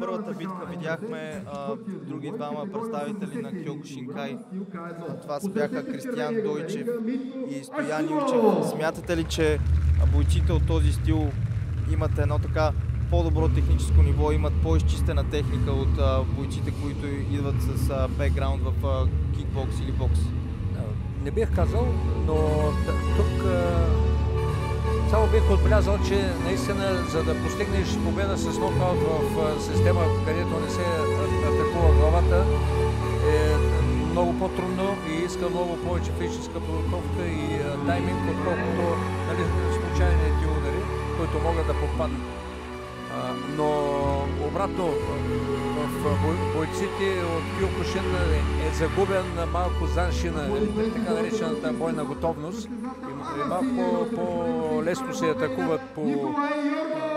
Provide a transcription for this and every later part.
Първата битка видяхме а, други двама представители на Киокушинкай. Това са бяха Кристиян Дойчев и Стоян Юрчев. Смятате ли, че бойците от този стил имат едно така по-добро техническо ниво, имат по-изчистена техника от а, бойците, които идват с а, бекграунд в а, кикбокс или бокс? Не бих казал, но тук само бих отбелязал, че наистина за да постигнеш победа с нокаут в система, където не се атакува главата, е много по-трудно и иска много повече физическа подготовка и тайминг, отколкото нали, случайните удари, които могат да попаднат. Но обратно, в бойците от Кюкушин е загубен малко заншина, така наречената бойна готовност. И малко по-лесно се атакуват по,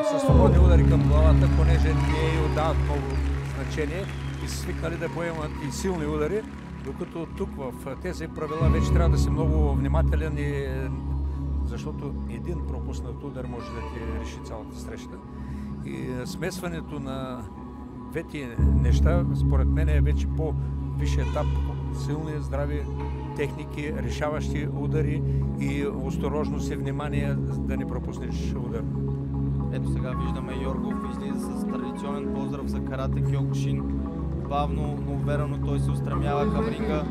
с свободни удари към главата, понеже не отдават много значение и са свикнали да поемат и силни удари, докато тук в тези правила вече трябва да си много внимателен и защото един пропуснат удар може да ти реши цялата среща. И смесването на двете неща, според мен е вече по-висши етап, силни, здрави техники, решаващи удари и осторожност и внимание да не пропуснеш удар. Ето сега виждаме Йоргов излиза с традиционен поздрав за карате Кьокушин. Бавно, но уверено той се устремява към ринга.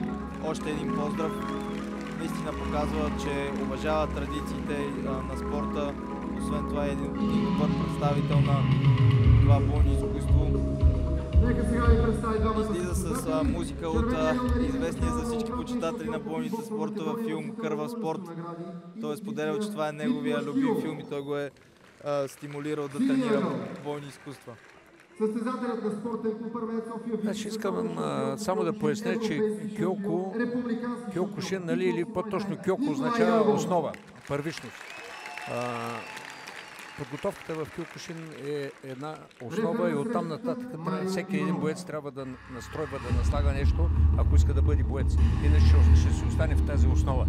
Още един поздрав. Наистина показва, че уважава традициите на спорта. Освен това е един добър представител на това бойно изкуство. Излиза с а, музика от а, известния за всички почитатели на бойните спортове филм Кърва спорт. Той е споделял, че това е неговия любим филм и той го е а, стимулирал да тренира бойни изкуства. Състезателят на спортен клуб Първец София. Значи искам а, само да поясня, че Кьоко, Кьокушин, нали, или по-точно Кьоко означава основа, първичност. А, подготовката в Кюкушин е една основа и оттам нататък всеки един боец трябва да настройва, да наслага нещо, ако иска да бъде боец. Иначе ще, ще си остане в тази основа.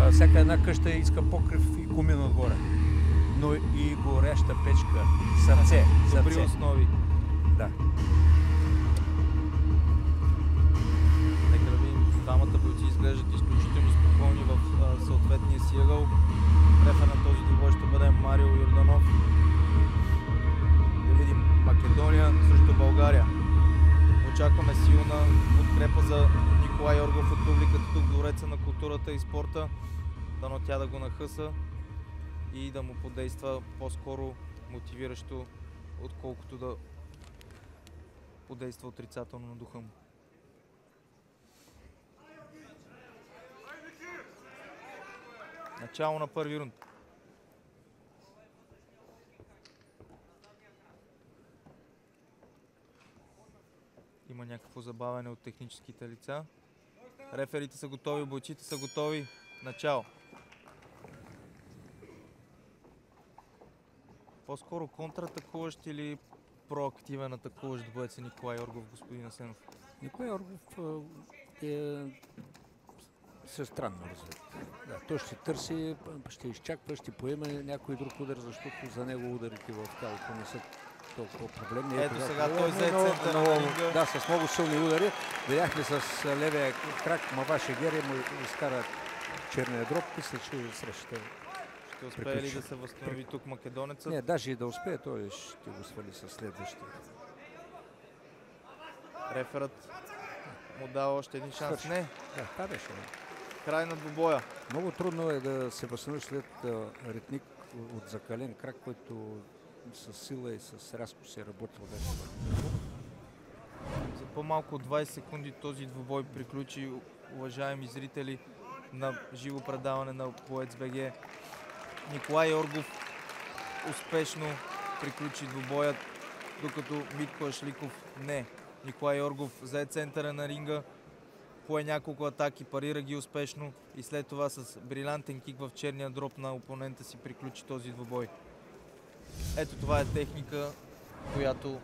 А, всяка една къща иска покрив и кумин отгоре. Но и гореща печка, сърце. Добри сърце. основи. Да. Двамата бойци изглеждат изключително спокойни в съответния си ъгъл. Рефер на този двубой ще бъде Марио Йорданов. Да видим Македония срещу България. Очакваме силна подкрепа за Николай Йоргов от публиката тук Двореца на културата и спорта. Дано тя да го нахъса и да му подейства по-скоро мотивиращо, отколкото да подейства отрицателно на духа му. Начало на първи рунд. Има някакво забавяне от техническите лица. Реферите са готови, бойците са готови. Начало. По-скоро контратакуващ или проактивен атакуващ боец е Николай Оргов, господин Асенов? Николай Оргов е странно развит. Да, той ще търси, ще изчаква, ще поеме някой друг удар, защото за него ударите в тялото не са толкова проблемни. Ето сега той взе центъра на ринга. Да, с много силни удари. Видяхме с левия крак Маваше Гери му изкара черния дроб. Мисля, че срещата Ще успее ли да се възстанови тук македонецът? Не, даже и да успее, той ще го свали с следващия. Реферът му дава още един шанс. Свърши. Не, Да, това беше. Край на двубоя. Много трудно е да се възстанови след ритник от закален крак, който с сила и с рязко се е работил вече. За по-малко от 20 секунди този двубой приключи, уважаеми зрители на живо предаване на Боец БГ. Николай Оргов успешно приключи двубоят, докато Митко Ашликов не. Николай Оргов взе центъра на ринга, пое няколко атаки, парира ги успешно и след това с брилянтен кик в черния дроп на опонента си приключи този двубой. Ето това е техника, която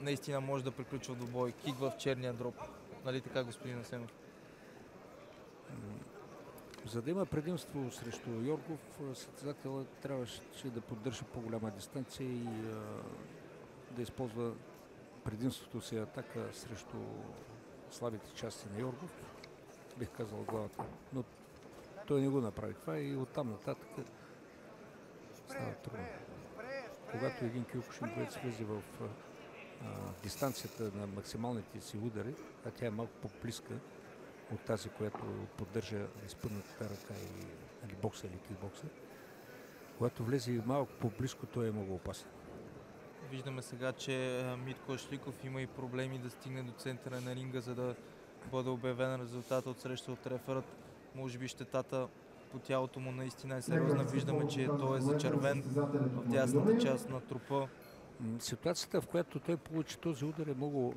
наистина може да приключва двубой. Кик в черния дроп. Нали така, господин Асенов? За да има предимство срещу Йоргов, състезателът трябваше да поддържа по-голяма дистанция и да използва предимството си атака срещу слабите части на Йоргов. Бих казал главата. Но той не го направи това и оттам нататък става трудно. Когато един кюкушин боец влезе в а, дистанцията на максималните си удари, а тя е малко по-близка от тази, която поддържа изпъдната ръка и, или бокса или кикбокса, когато влезе малко по-близко, той е много опасен. Виждаме сега, че а, Митко Ашликов има и проблеми да стигне до центъра на ринга, за да бъде обявен резултата от среща от реферът. Може би щетата по тялото му наистина е сериозна. Виждаме, че той е зачервен в дясната част на трупа. Ситуацията, в която той получи този удар е много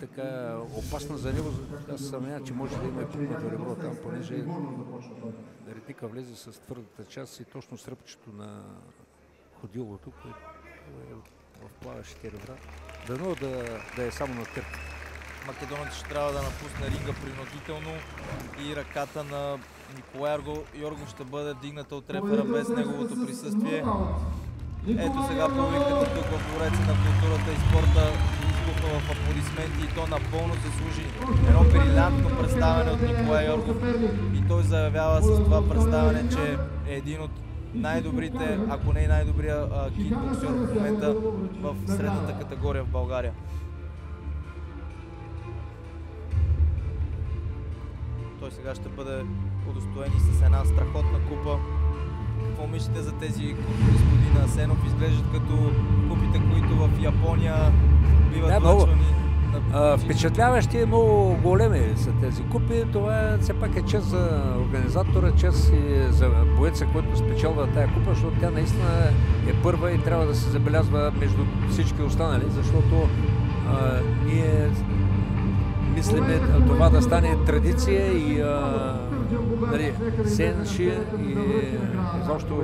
така опасна за него. Аз съмнявам, че може да има и пукнато ребро там, понеже редика влезе с твърдата част и точно сръбчето на ходилото, което е в плаващите ребра. Дано да, да е само на търк. Македонец ще трябва да напусне ринга принудително и ръката на Николай Йоргов, ще бъде дигната от рефера без неговото присъствие. Ето сега публиката тук в двореца на културата и спорта избухва в аплодисменти и то напълно заслужи едно брилянтно представяне от Николай Йоргов. И той заявява с това представяне, че е един от най-добрите, ако не и най-добрия кикбоксер в момента в средната категория в България. Той сега ще бъде удостоен и с една страхотна купа. Какво мислите за тези купи, господин Асенов? Изглеждат като купите, които в Япония биват Да, връчвани Впечатляващи много големи са тези купи. Това все пак е чест за организатора, чест и за боеца, който спечелва тая купа, защото тя наистина е първа и трябва да се забелязва между всички останали, защото а, ние мислиме това да стане традиция и а, нали, сенши и изобщо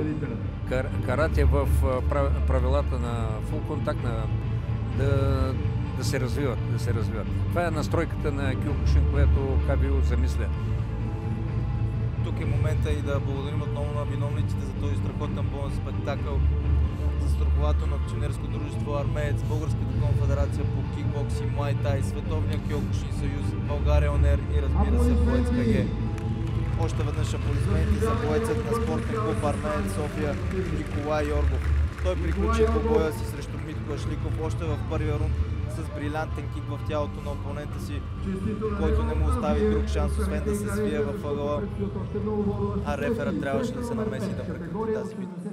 кар, карате в правилата на фул контакт, на, да, да се развиват, да се развиват. Това е настройката на Кюкушин, която КБУ замисля. Тук е момента и да благодарим отново на виновниците за този страхотен боен спектакъл. Застрахователно акционерско дружество Армеец, Българската конфедерация по кикбокс и Муайтай, Световния Киокушин съюз, България Онер и разбира се Боец БГ. Още веднъж аплодисменти за боецът на спортен клуб Армеец София Николай Йоргов. Той приключи по боя си срещу Митко Ашликов още в първия рунд с брилянтен кик в тялото на опонента си, който не му остави друг шанс, освен да се свие във ъгъла, а реферът трябваше да се намеси и да прекрати тази битка.